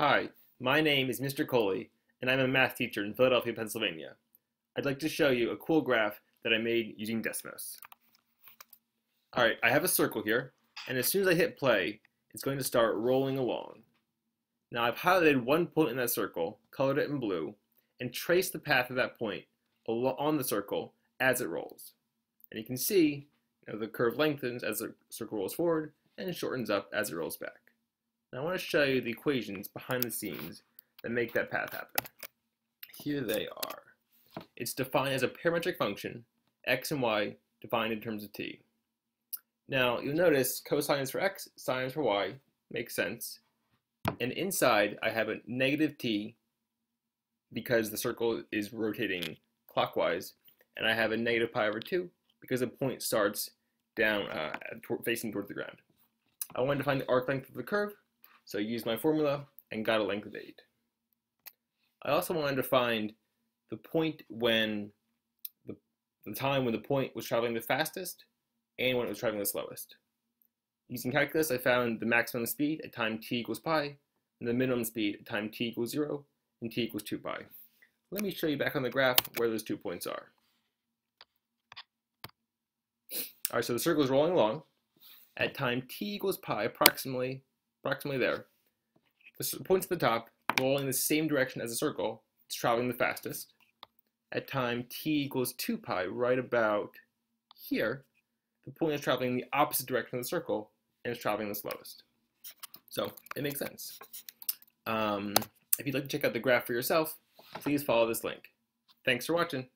Hi, my name is Mr. Coley, and I'm a math teacher in Philadelphia, Pennsylvania. I'd like to show you a cool graph that I made using Desmos. Alright, I have a circle here, and as soon as I hit play, it's going to start rolling along. Now I've highlighted one point in that circle, colored it in blue, and traced the path of that point on the circle as it rolls. And you can see you know, the curve lengthens as the circle rolls forward and shortens up as it rolls back. Now I want to show you the equations behind the scenes that make that path happen. Here they are. It's defined as a parametric function, x and y defined in terms of t. Now you'll notice cosines for x, sines for y makes sense. And inside I have a negative t because the circle is rotating clockwise, and I have a negative pi over 2 because the point starts down, uh, facing towards the ground. I wanted to find the arc length of the curve, so I used my formula and got a length of 8. I also wanted to find the point when, the, the time when the point was traveling the fastest and when it was traveling the slowest. Using calculus, I found the maximum speed at time t equals pi, and the minimum speed at time t equals 0, and t equals 2 pi. Let me show you back on the graph where those two points are. All right, so the circle is rolling along. At time t equals pi, approximately approximately there. The points at the top rolling the same direction as the circle, it's traveling the fastest. At time t equals 2 pi, right about here, the point is traveling the opposite direction of the circle and is traveling the slowest. So it makes sense. Um, if you'd like to check out the graph for yourself, please follow this link. Thanks for watching.